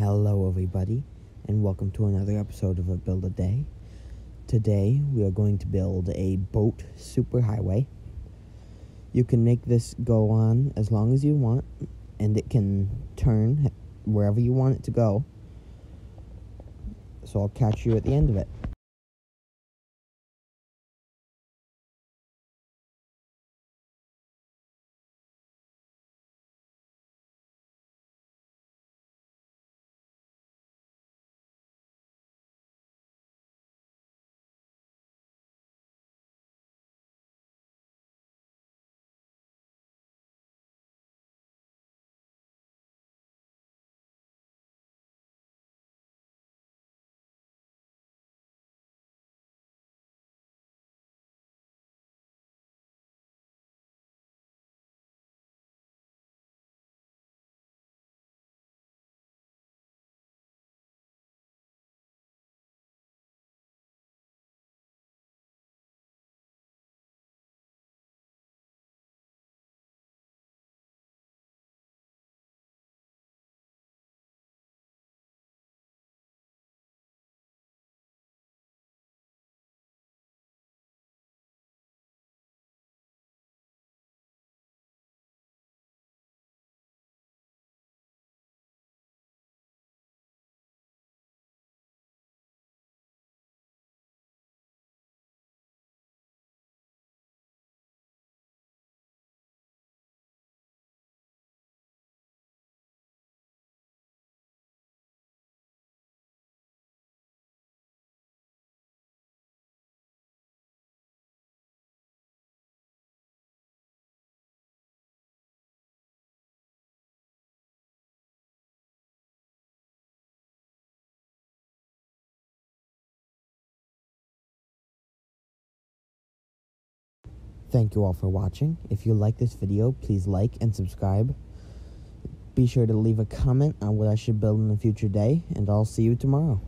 Hello, everybody, and welcome to another episode of A Build a Day. Today, we are going to build a boat superhighway. You can make this go on as long as you want, and it can turn wherever you want it to go. So I'll catch you at the end of it. Thank you all for watching. If you like this video, please like and subscribe. Be sure to leave a comment on what I should build in a future day, and I'll see you tomorrow.